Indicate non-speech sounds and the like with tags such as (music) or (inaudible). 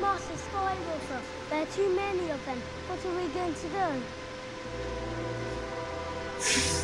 Master Skywalker, there are too many of them. What are we going to do? (laughs)